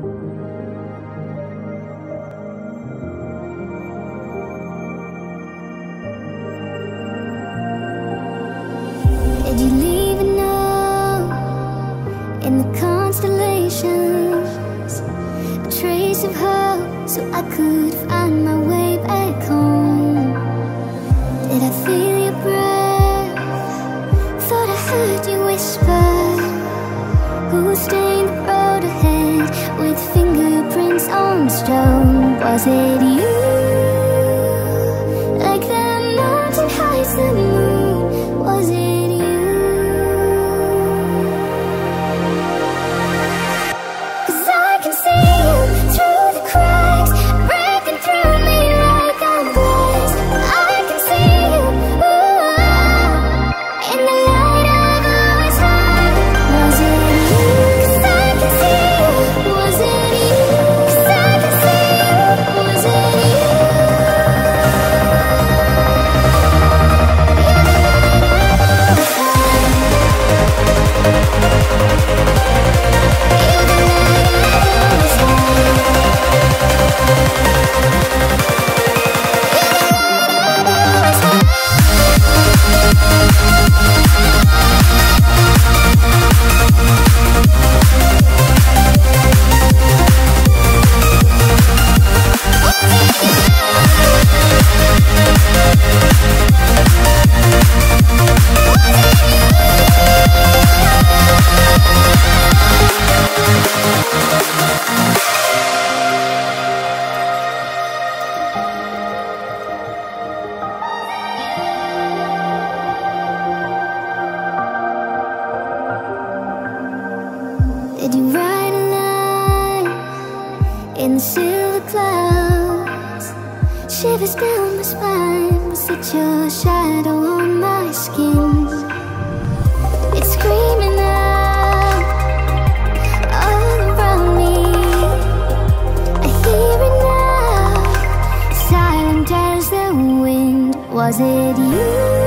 Did you leave it now in the constellations? A trace of her so I could find my way back home. tombstone? Was it you? Did you ride a line in the silver clouds? Shivers down my spine, was it your shadow on my skin? It's screaming out all around me. I hear it now, silent as the wind. Was it you?